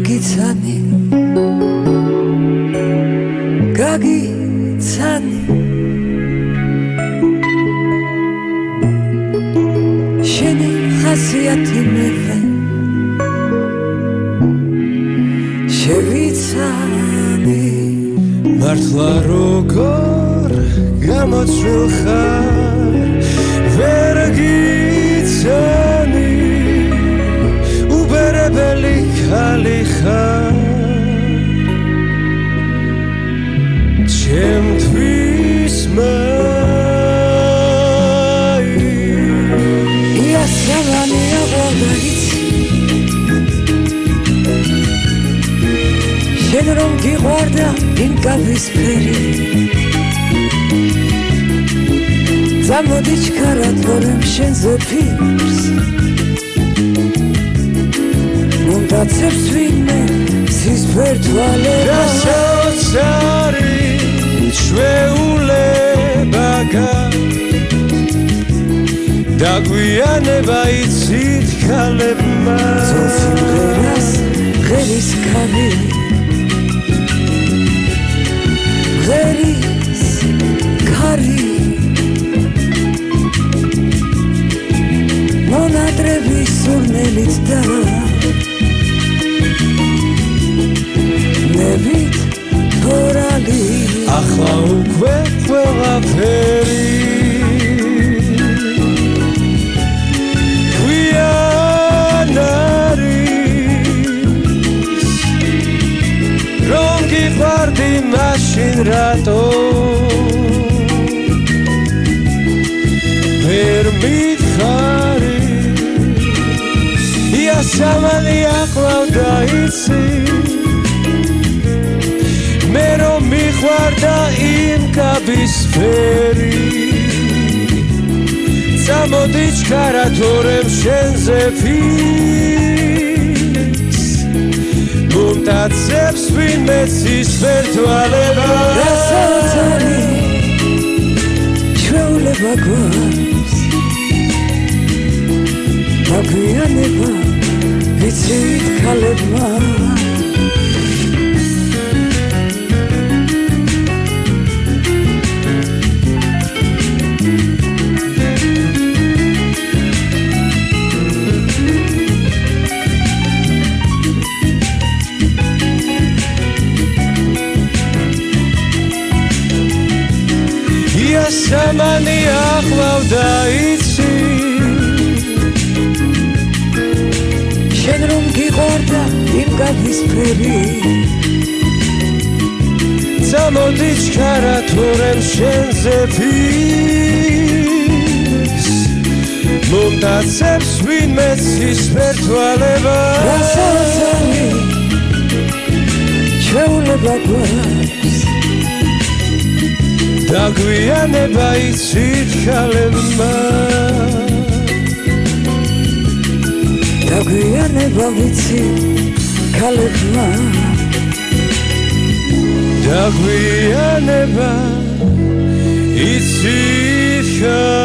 გაგიცანი. გაგიცანი. შენი ხასიათი მე შევიცანი. მართლა როგორ გამოცულ ხარ ხალი ხარ ჩემთვის მაი. ია სავანი აღდაიც შენ რომ გიყვარდა იმ კაფისფერი გამოდი ჩქარა თორემ შენზე ფიქრს მომდაცებს ვინმე სისფერ თვალებს გასაოცარი ჩვეულებაგა დაგვიანება იცით ქალებმა. სიმღერას ღერის კარი ღერის კარი მონატრები სურნელით და ნებით თორალი ახლა უკვე ყველაფერი გიყვარდი მაშინ რატო? ვერ მითხარი ია სამალი აყვავდა იცი მე რომ მიხვარდა იმ კაბისფერი წამოდი ჩქარა თორემ შენზე ფიქს მომტაცებს ვინმე ცისფერთვალება გასაოცარი ჩვეულება გვაქვს. დაგვიანება ვიცით ქალებმა სამანი აყვავდა იცი. შენ რომ გიყვარდა იმ გაფისფერი წამოდი ჩქარა თორემ შენზე ფიქს მომდაცებს ვინმე ცისფერთვალება გასაოცარი ჩვეულება გვაქვს დაგვიანება იცით ხალებმა დაგვიანება ვიცი ხალებმა დაგვიანება იცით ხალებმა